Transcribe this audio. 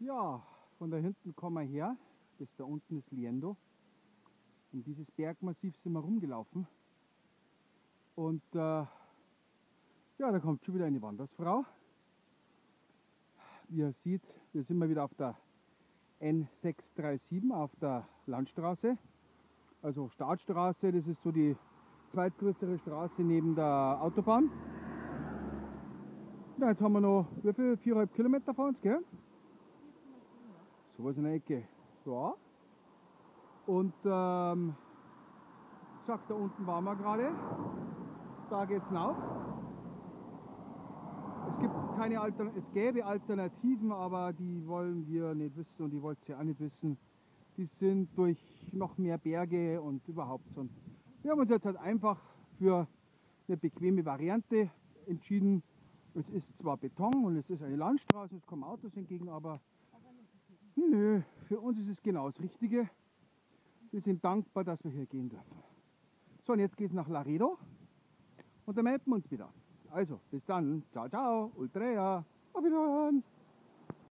Ja, von da hinten kommen wir her. Das da unten ist Liendo. Um dieses Bergmassiv sind wir rumgelaufen. Und äh, ja, da kommt schon wieder eine Wandersfrau. Wie ihr seht, wir sind mal wieder auf der N637 auf der Landstraße. Also Startstraße, das ist so die zweitgrößere Straße neben der Autobahn. Ja, jetzt haben wir noch, wie viel? Viereinhalb Kilometer vor uns, gell? Sowas in der Ecke. So. Und ähm, gesagt, da unten waren wir gerade. Da geht's nach. Es gibt keine Altern es gäbe Alternativen, aber die wollen wir nicht wissen und die wollt ihr auch nicht wissen. Die sind durch noch mehr Berge und überhaupt. Und wir haben uns jetzt halt einfach für eine bequeme Variante entschieden. Es ist zwar Beton und es ist eine Landstraße, es kommen Autos entgegen, aber nö, für uns ist es genau das Richtige. Wir sind dankbar, dass wir hier gehen dürfen. So, und jetzt geht es nach Laredo und dann melden wir uns wieder. Also, bis dann. Ciao, ciao. Ultrea.